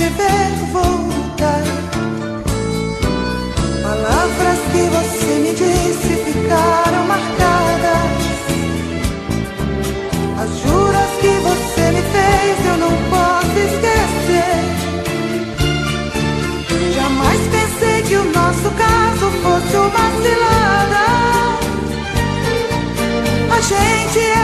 te ver voltar. Palavras que você me disse ficaram marcadas. As juras que você me fez eu não posso esquecer. Jamais pensei que o nosso caso fosse uma cilada. A gente é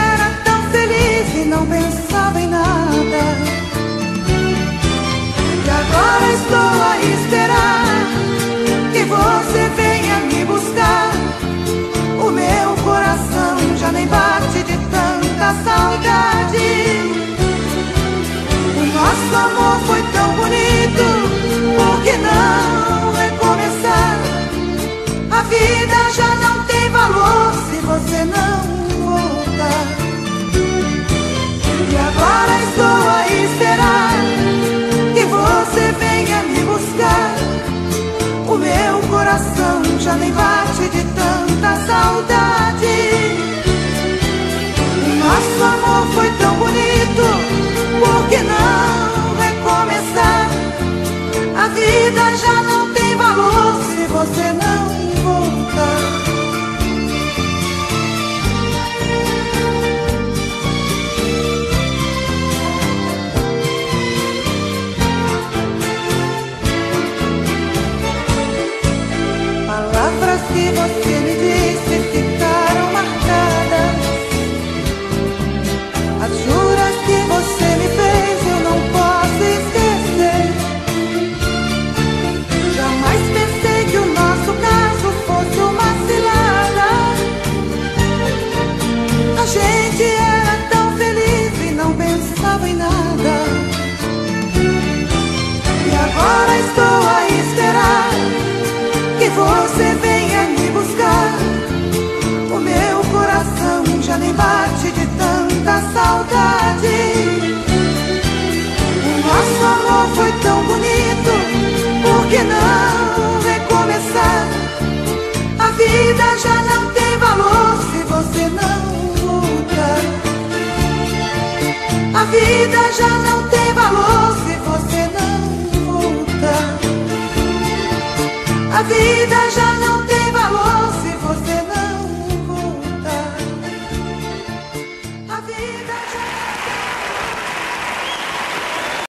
já não tem valor se você não volta. E agora estou a esperar que você venha me buscar. O meu coração já nem bate de tanta saudade. O nosso amor foi tão bonito, por que não recomeçar? A vida já não que você me vida já não tem valor se você não voltar. A vida